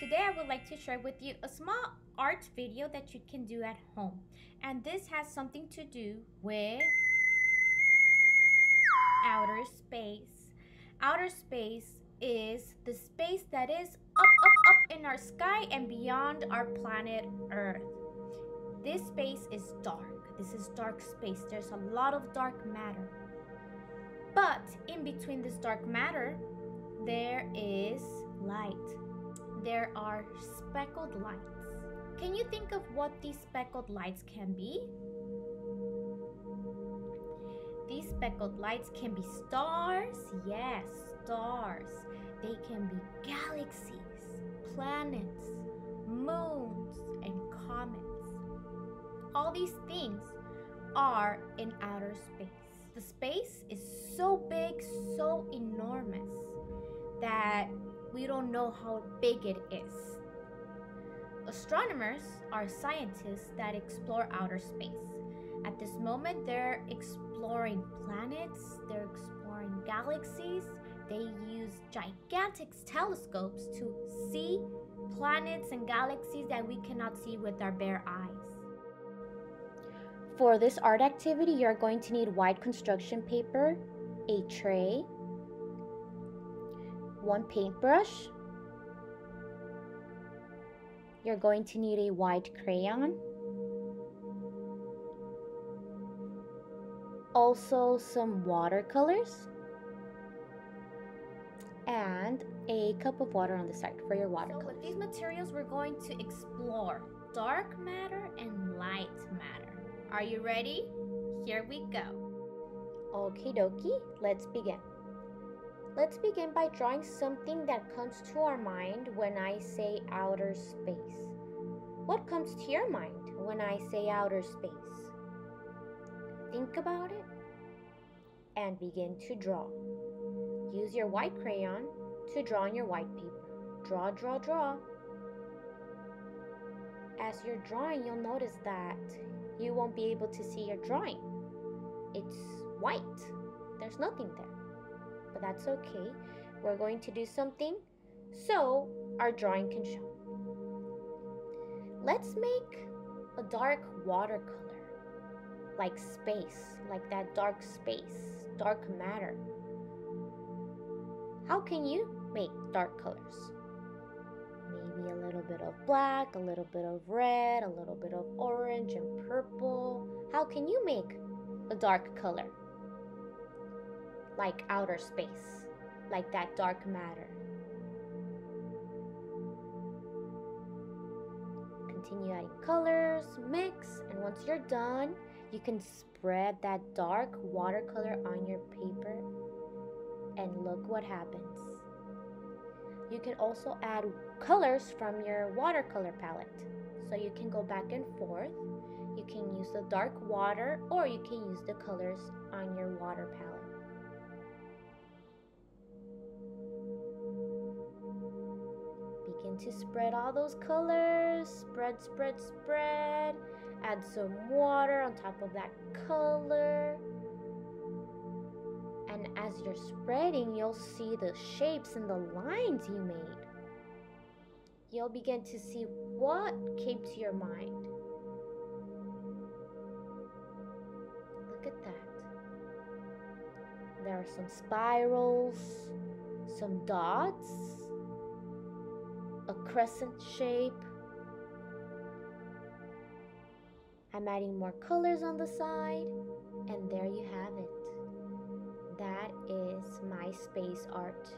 Today I would like to share with you a small art video that you can do at home. And this has something to do with outer space. Outer space is the space that is up, up, up in our sky and beyond our planet Earth. This space is dark. This is dark space. There's a lot of dark matter. But in between this dark matter, there is light there are speckled lights. Can you think of what these speckled lights can be? These speckled lights can be stars. Yes, stars. They can be galaxies, planets, moons, and comets. All these things are in outer space. The space is so big, so enormous that we don't know how big it is. Astronomers are scientists that explore outer space. At this moment, they're exploring planets, they're exploring galaxies. They use gigantic telescopes to see planets and galaxies that we cannot see with our bare eyes. For this art activity, you're going to need white construction paper, a tray, one paintbrush. You're going to need a white crayon. Also some watercolors. And a cup of water on the side for your watercolors. So with these materials, we're going to explore dark matter and light matter. Are you ready? Here we go. Okie dokie, let's begin. Let's begin by drawing something that comes to our mind when I say outer space. What comes to your mind when I say outer space? Think about it and begin to draw. Use your white crayon to draw on your white paper. Draw, draw, draw. As you're drawing, you'll notice that you won't be able to see your drawing. It's white, there's nothing there but that's okay. We're going to do something so our drawing can show. Let's make a dark watercolor, like space, like that dark space, dark matter. How can you make dark colors? Maybe a little bit of black, a little bit of red, a little bit of orange and purple. How can you make a dark color? Like outer space, like that dark matter. Continue adding colors, mix, and once you're done, you can spread that dark watercolor on your paper and look what happens. You can also add colors from your watercolor palette. So you can go back and forth. You can use the dark water or you can use the colors on your water palette. To spread all those colors. Spread, spread, spread. Add some water on top of that color. And as you're spreading, you'll see the shapes and the lines you made. You'll begin to see what came to your mind. Look at that. There are some spirals, some dots, crescent shape. I'm adding more colors on the side, and there you have it. That is my space art.